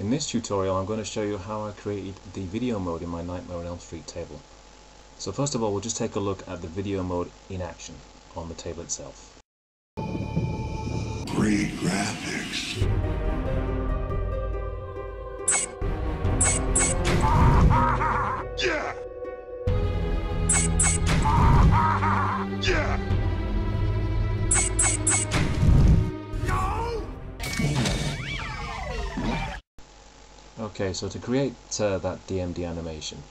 In this tutorial I'm going to show you how I created the video mode in my Nightmare on Elm Street table. So first of all we'll just take a look at the video mode in action on the table itself. Great graphics. Okay, so to create uh, that DMD animation,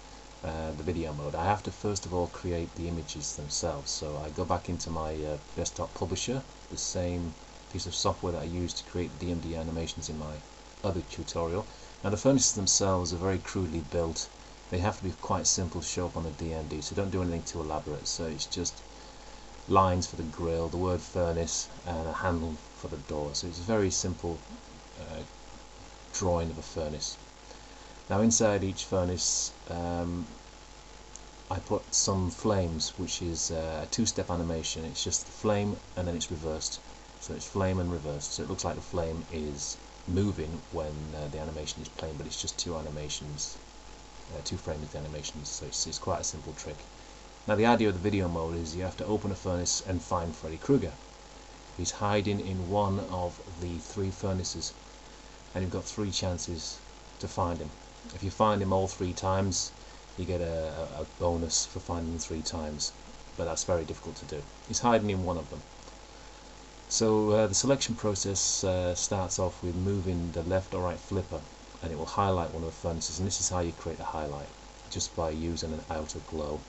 uh, the video mode, I have to first of all create the images themselves. So I go back into my uh, desktop publisher, the same piece of software that I used to create DMD animations in my other tutorial. Now the furnaces themselves are very crudely built. They have to be quite simple to show up on the DMD, so don't do anything too elaborate. So it's just lines for the grill, the word furnace, and a handle for the door. So it's a very simple uh, drawing of a furnace. Now inside each furnace um, I put some flames which is uh, a two-step animation. It's just the flame and then it's reversed. So it's flame and reversed. So it looks like the flame is moving when uh, the animation is playing but it's just two animations, uh, two frames of the animations so it's, it's quite a simple trick. Now the idea of the video mode is you have to open a furnace and find Freddy Krueger. He's hiding in one of the three furnaces and you've got three chances to find him. If you find him all three times, you get a, a bonus for finding him three times, but that's very difficult to do. He's hiding in one of them. So uh, the selection process uh, starts off with moving the left or right flipper and it will highlight one of the furnaces and this is how you create a highlight just by using an outer glow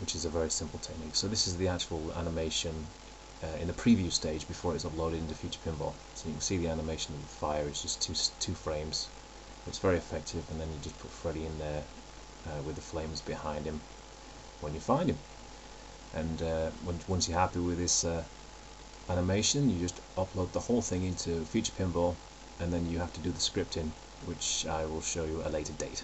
which is a very simple technique. So this is the actual animation uh, in the preview stage before it's uploaded into Future Pinball. So you can see the animation of the fire it's just two, two frames. It's very effective and then you just put Freddy in there uh, with the flames behind him when you find him. And uh, once you're happy with this uh, animation you just upload the whole thing into Future Pinball and then you have to do the scripting which I will show you at a later date.